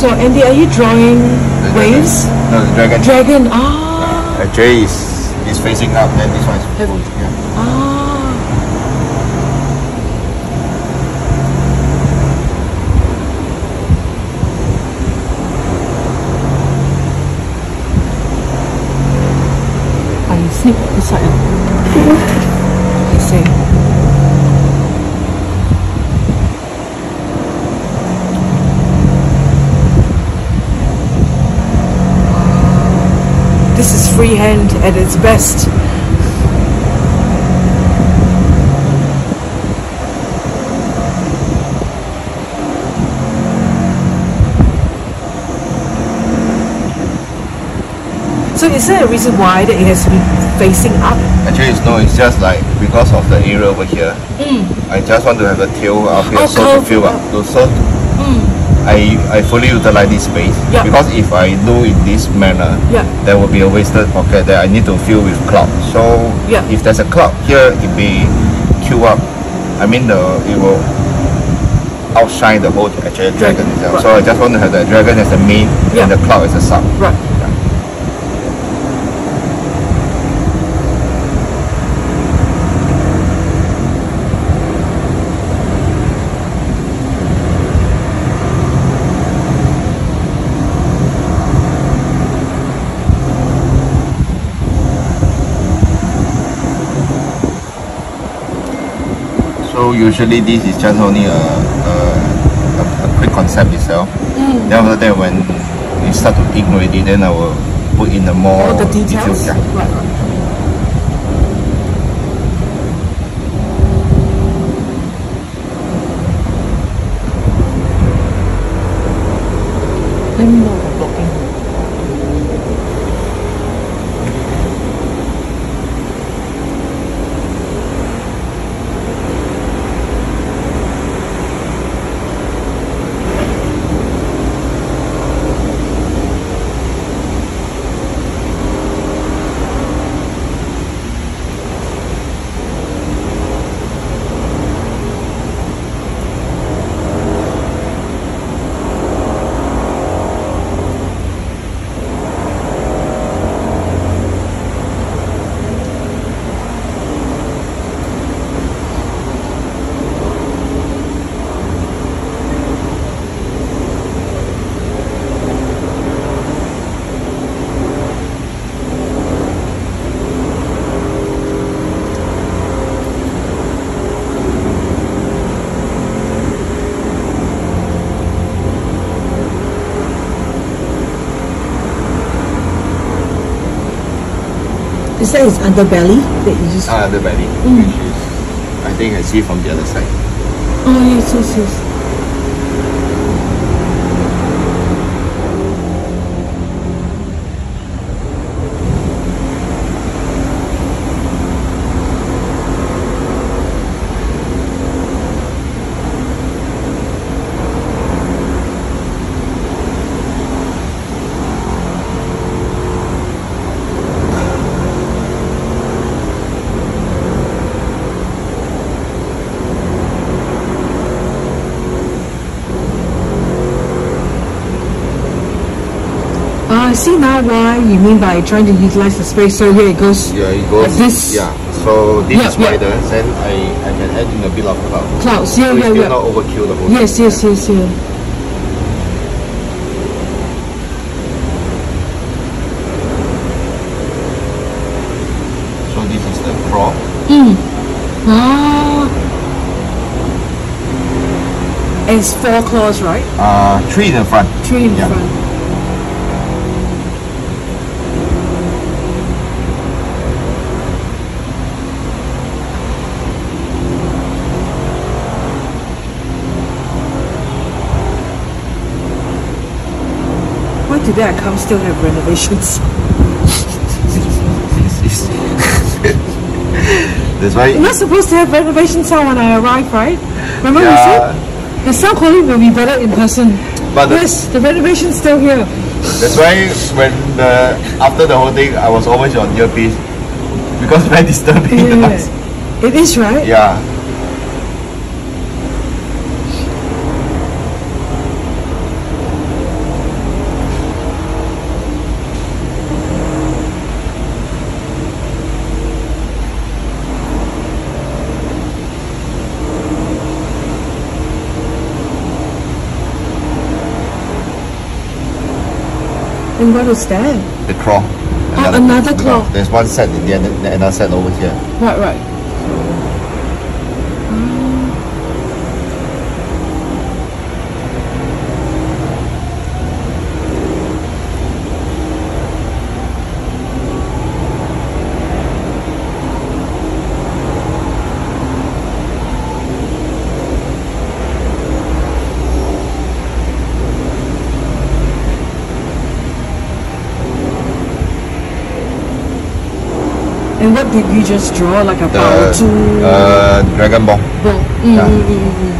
So, Andy, are you drawing The waves? dragon. No, the dragon. Dragon. Ah. Actually, is is facing up. Then this one is Have- Yeah. Ah. Ah, you see inside. ah. I see. This is freehand at its best. So is there a reason why that it has to be facing up? Actually, it's no. It's just like because of the area over here. Hmm. I just want to have the tail up here, Oh, so to fill up. To, so hmm. I I fully utilize this space. Yeah. Because if I do in this manner, Yeah. there will be a wasted pocket that I need to fill with cloud. So Yeah. if there's a cloud here, it may queue up. I mean the it will outshine the whole actual dragon itself. right. So I just want to have the dragon as the main Yeah. and the cloud as the sub. Right. So usually this is just only a, a, a, a quick concept itself. Mm. Then after that when you start to ink already, then I will put in the more All the details. yeah. Right. Is that his underbelly that you just? Ah, the belly, Mm. which is I think I see from the other side. Oh yes, yes, yes. See now why you mean by trying to utilize the space. So here it goes. Yeah, it goes. Like this? Yeah. So this Yeah, is yeah. wider. Then I I can add in a bit of cloud. Clouds. So Yeah, it's yeah, yeah. not overkill the whole. Yes, thing. yes, yes, yeah. So this is the crawl. Ah. It's four claws, right? Uh, three in the front. Three in Yeah. front. Why did that come still have renovations? That's why. You're not supposed to have renovation sound when I arrive, right? Remember Yeah. you said? The sound quality will be better in person. But the- yes, the renovation's still here. That's why when the after the whole thing, I was always on earpiece because very disturbing Yeah. It is, right? Yeah. And what was that? The claw. Oh, another claw. There's one set in the end, another set over here. Right, right. What did you just draw? Like a The power tool? uh, Dragon Ball. ball. Mm, yeah. mm, mm, mm.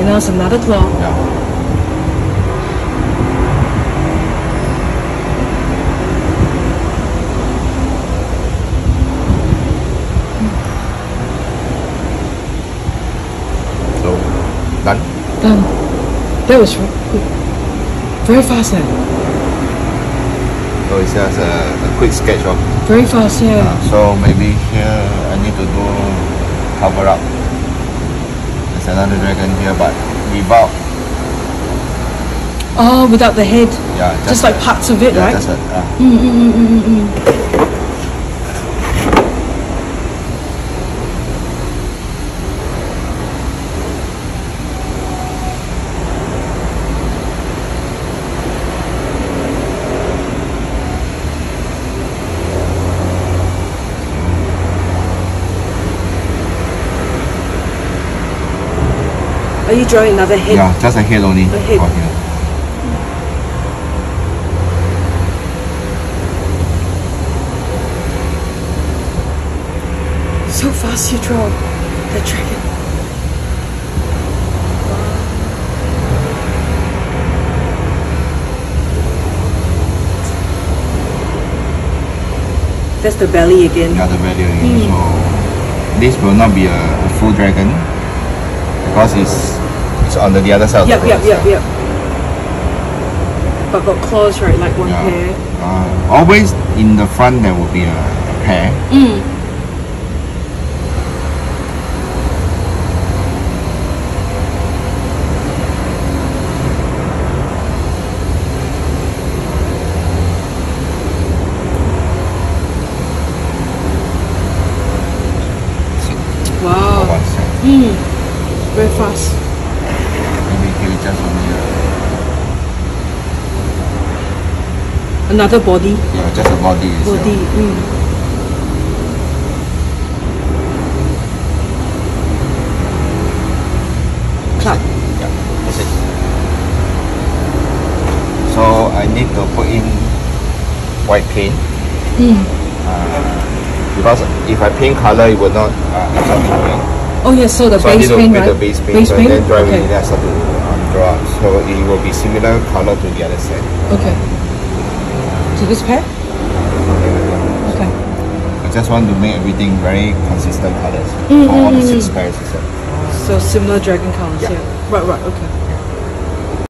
And it's another claw. Yeah. So, done. Done. That was very fast? So it's just a, a quick sketch of. Very fast, yeah. So maybe here I need to do cover up. There's another dragon here, but without Oh, without the head. yeah, Just like parts of it, yeah, right? Just a, uh, Mm, mm, mm, mm, mm, mm. You drawing another head? yeah, just a head only. A head. Oh, for here. So fast you draw the dragon. That's the belly again. Yeah, the value again. Hmm. So this will not be a, a full dragon because it's it's on the, the other side of Yep, the yep, yep, yep. But got claws, right? Like one Yeah. pair. Uh, always in the front there will be a, a pair. Mm. Mm. Very fast. Just only a, Another body. yeah, just a body. itself. Body. Mm. Yeah, that's it. So I need to put in white paint. Mm. Uh, because if I paint color, it will not uh. Oh yes, so the So base paint, right? the base paint, and then dry okay. it, then I start to So it will be similar color to the other set. Okay. To this pair? Okay. I just want to make everything very consistent colors Mm, for all the mm, six mm. pairs. So similar dragon colors, Yeah. yeah. Right, right, okay.